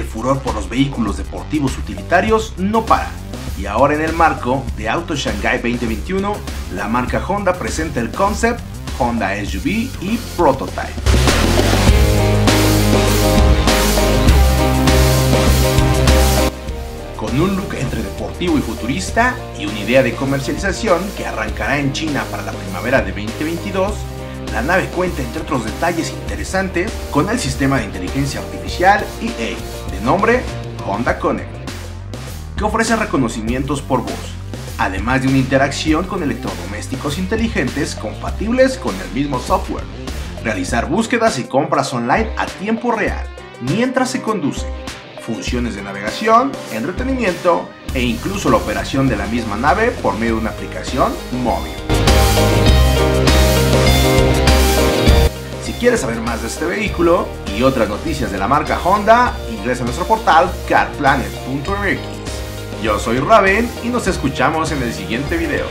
furor por los vehículos deportivos utilitarios no para. Y ahora en el marco de Auto Shanghai 2021, la marca Honda presenta el concept Honda SUV y Prototype. Con un look entre deportivo y futurista y una idea de comercialización que arrancará en China para la primavera de 2022, la nave cuenta entre otros detalles interesantes con el sistema de inteligencia artificial EA, nombre Honda Connect, que ofrece reconocimientos por voz, además de una interacción con electrodomésticos inteligentes compatibles con el mismo software, realizar búsquedas y compras online a tiempo real mientras se conduce, funciones de navegación, entretenimiento e incluso la operación de la misma nave por medio de una aplicación móvil. Quieres saber más de este vehículo y otras noticias de la marca Honda, ingresa a nuestro portal carplanet.mx. Yo soy Raven y nos escuchamos en el siguiente video.